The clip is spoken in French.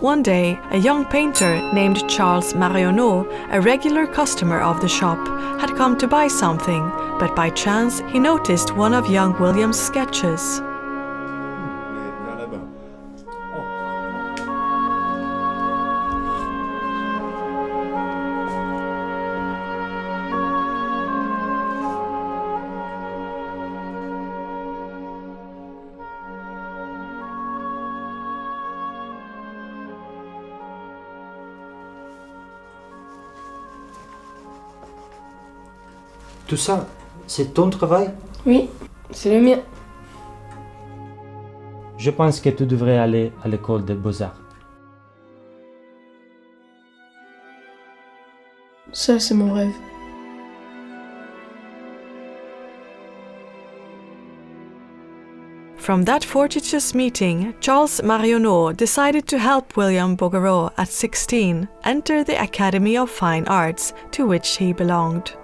One day, a young painter named Charles Marionneau, a regular customer of the shop, had come to buy something, but by chance he noticed one of young William's sketches. Hmm. Tout ça, c'est ton travail Oui, c'est le mien. Je pense que tu devrais aller à l'école des beaux-arts. Ça, c'est mon rêve. From that fortuitous meeting, Charles Marionneau decided to help William Bouguereau at 16 enter the Academy of Fine Arts to which he belonged.